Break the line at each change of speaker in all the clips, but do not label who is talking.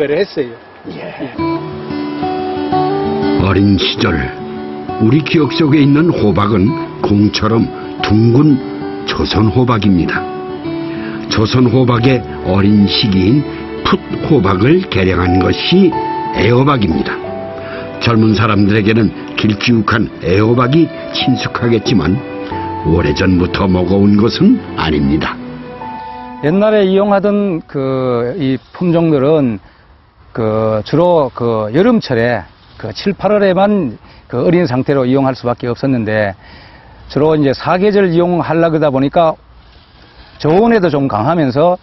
재배를 했어요.
예. 어린 시절 우리 기억 속에 있는 호박은 공처럼 둥근 조선 호박입니다. 조선 호박의 어린 시기인 풋 호박을 개량한 것이 애호박입니다. 젊은 사람들에게는 길쭉한 애호박이 친숙하겠지만 오래전부터 먹어온 것은 아닙니다.
옛날에 이용하던 그 이 품종들은 그 주로 그 여름철에 그 7, 8월에만 그 어린 상태로 이용할 수밖에 없었는데 주로 이제 사계절 이용하려다 보니까 저온에도 좀 강하면서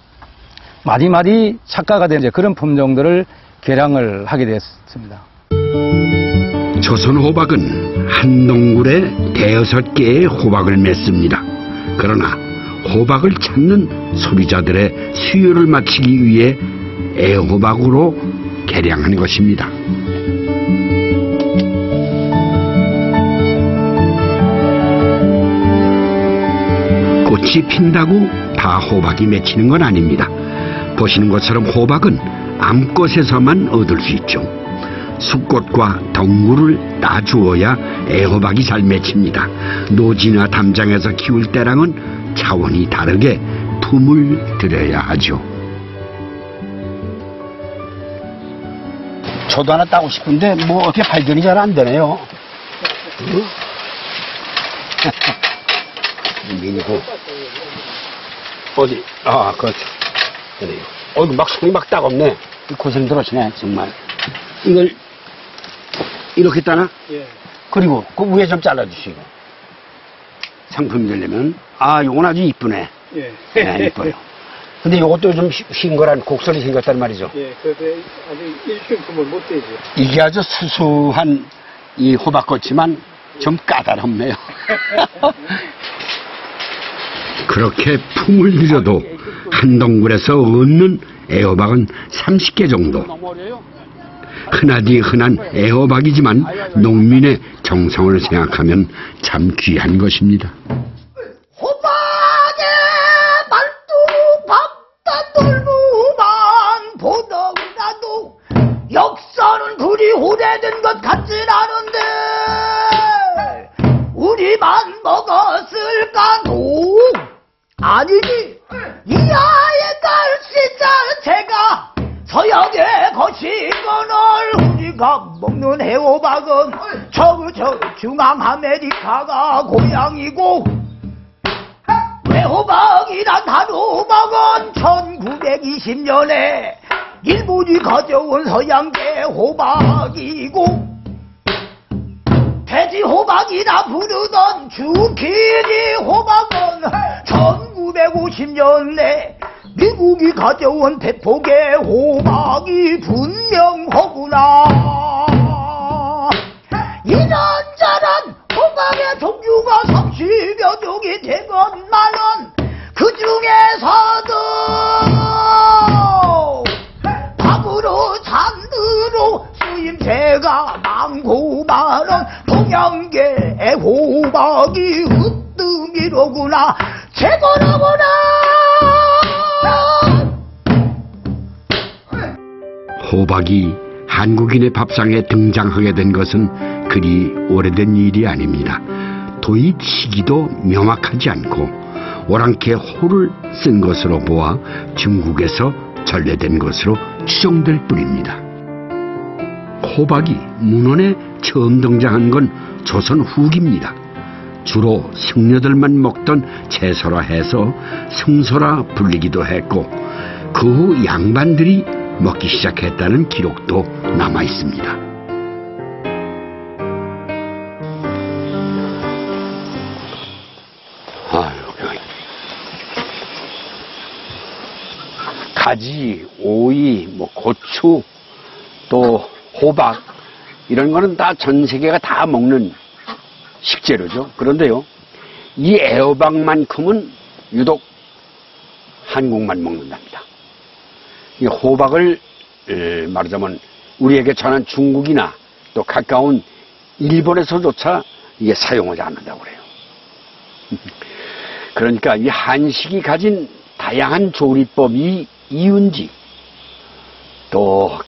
많이 착가가 된 이제 그런 품종들을 개량을 하게 됐습니다.
조선 호박은 한 동굴에 대여섯 개의 호박을 맺습니다. 그러나 호박을 찾는 소비자들의 수요를 맞추기 위해 애호박으로 개량한 것입니다. 꽃이 핀다고 다 호박이 맺히는 건 아닙니다. 보시는 것처럼 호박은 암꽃에서만 얻을 수 있죠. 숫꽃과 덩굴을 따주어야 애호박이 잘 맺힙니다. 노지나 담장에서 키울 때랑은 차원이 다르게 품을 들여야 하죠.
저도 하나 따고 싶은데 뭐 어떻게 발견이 잘 안 되네요. 미니고 어디 아 그렇죠. 그래요. 어이구 막 손이 막 따갑네. 고생 들었시네 정말. 이걸 이렇게 따나?
예.
그리고 그 위에 좀 잘라주시고 상품이 되려면 아 요건 아주 이쁘네.
예.
네, 이뻐요. 근데 요것도 좀 휘- 흰거란 곡선이 생겼단 말이죠.
예, 그런데 아직 일품품을 못 되죠.
이게 아주 수수한 이 호박꽃이만 좀 까다롭네요.
그렇게 품을 들여도 한 동굴에서 얻는 애호박은 30개 정도. 흔하디 흔한 애호박이지만 농민의 정성을 생각하면 참 귀한 것입니다.
아니지. 이 아이들 진짜 제가 서양에 거친 거를 우리가 먹는 해호박은 저그 저 중앙 아메리카가 고향이고 외호박이란 단호박은 1920년에 일본이 가져온 서양계 호박이고 돼지 호박이라 부르던 주키니 호박은 1950년에 미국이 가져온 대폭의 호박이 분명하구나. 이런저런 호박의 종류가 30여 종이 되건만은 그 중에서도 밥으로 잠드로 쓰임새가 많고만은 동양계의 호박이 으뜸이로구나 최고로구나
호박이 한국인의 밥상에 등장하게 된 것은 그리 오래된 일이 아닙니다. 도입 시기도 명확하지 않고 오랑캐 호를 쓴 것으로 보아 중국에서 전래된 것으로 추정될 뿐입니다. 호박이 문헌에 처음 등장한 건 조선 후기입니다. 주로 승려들만 먹던 채소라 해서 승소라 불리기도 했고 그 후 양반들이 먹기 시작했다는 기록도 남아 있습니다.
가지, 오이, 뭐 고추, 또 호박 이런 거는 다 전 세계가 다 먹는 식재료죠. 그런데요, 이 애호박만큼은 유독 한국만 먹는답니다. 이 호박을 에, 말하자면 우리에게 전한 중국이나 또 가까운 일본에서조차 이게 사용하지 않는다고 그래요. 그러니까 이 한식이 가진 다양한 조리법이 이은지 또